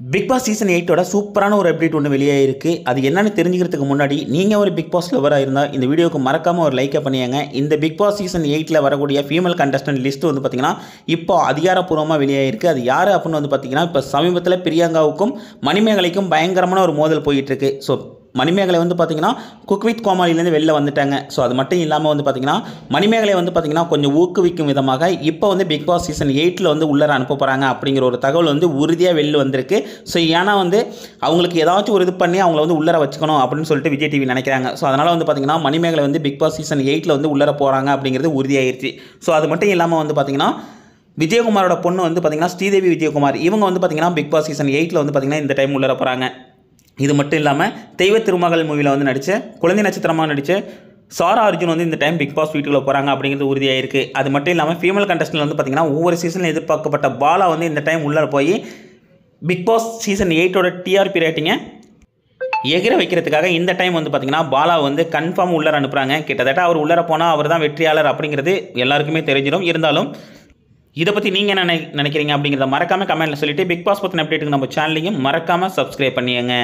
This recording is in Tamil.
பிக் பாஸ் சீசன் எயிட்டோட சூப்பரான ஒரு அப்டேட் ஒன்று வெளியே இருக்குது அது என்னென்னு தெரிஞ்சுக்கிறதுக்கு முன்னாடி நீங்கள் ஒரு பிக் பாஸ் லவராக இருந்தால் இந்த வீடியோக்கு மறக்காமல் ஒரு லைக்கை பண்ணியாங்க. இந்த பிக் பாஸ் சீசன் எயிட்டில் வரக்கூடிய ஃபீமேல் கண்டஸ்டன்ட் லிஸ்ட் வந்து பார்த்திங்கன்னா இப்போ அதிகாரப்பூர்வமாக வெளியாகிருக்கு அது யார் அப்படின்னு வந்து பார்த்திங்கன்னா இப்போ சமீபத்தில் பிரியங்காவுக்கும் மணிமேகலைக்கும் பயங்கரமான ஒரு மோதல் போயிட்டுருக்கு ஸோ மணிமேகலை வந்து பார்த்திங்கன்னா குக் வித் கோமாளிலேருந்து வெளில வந்துட்டாங்க. ஸோ அது மட்டும் இல்லாமல் வந்து பார்த்திங்கன்னா மணிமேகலை வந்து பார்த்திங்கன்னா கொஞ்சம் ஊக்குவிக்கும் விதமாக இப்போ வந்து பிக் பாஸ் சீசன் எயிட்டில் வந்து உள்ளர அனுப்ப போகிறாங்க அப்படிங்கிற ஒரு தகவல் வந்து உறுதியாக வெளில வந்திருக்கு. ஸோ ஏன்னா வந்து அவங்களுக்கு ஏதாச்சும் ஒரு இது பண்ணி அவங்கள வந்து உள்ளர வச்சுக்கணும் அப்படின்னு சொல்லிட்டு விஜய் டிவி நினைக்கிறாங்க. ஸோ அதனால் வந்து பார்த்திங்கன்னா மணிமேகலை வந்து பிக் பாஸ் சீசன் எயிட்டில் வந்து உள்ளர போகிறாங்க அப்படிங்கிறது உறுதியாயிருச்சு. ஸோ அது மட்டும் இல்லாமல் வந்து பார்த்திங்கன்னா விஜயகுமாரோட பொண்ணு வந்து பார்த்திங்கன்னா ஸ்ரீதேவி விஜயகுமார். இவங்க வந்து பார்த்திங்கன்னா பிக் பாஸ் சீசன் எயிட்டில் வந்து பார்த்திங்கன்னா இந்த டைம் உள்ளர போகிறாங்க இது மட்டும் இல்லாமல் தெய்வ திருமகள் மூவியில் வந்து நடித்த குழந்தை நட்சத்திரமாக நடித்த சாரா அர்ஜுன் வந்து இந்த டைம் பிக் பாஸ் வீட்டுக்குள்ள போகிறாங்க அப்படிங்கிறது உறுதியாக இருக்குது அது மட்டும் இல்லாமல் ஃபீமேல் கண்டஸ்டில் வந்து பார்த்திங்கன்னா ஒவ்வொரு சீசனில் எதிர்பார்க்கப்பட்ட பாலா வந்து இந்த டைம் உள்ளே போய் பிக் பாஸ் சீசன் எயிட்டோட டிஆர்பி ரேட்டிங்கை எகிர வைக்கிறதுக்காக இந்த டைம் வந்து பார்த்திங்கன்னா பாலா வந்து கன்ஃபார்ம் உள்ளார அனுப்புகிறாங்க கிட்டத்தட்ட அவர் உள்ளார போனால் அவர் தான் வெற்றியாளர் அப்படிங்கிறது எல்லாருக்குமே தெரிஞ்சிடும். இருந்தாலும் இதை பற்றி நீங்கள் என்ன நினைக்கிறீங்க அப்படிங்கிறத மறக்காமல் கமெண்ட்டில் சொல்லிவிட்டு பிக் பாஸ் பற்றின அப்டேட்டுக்கு நம்ம சேனலையும் மறக்காமல் சப்ஸ்கிரைப் பண்ணிடுங்க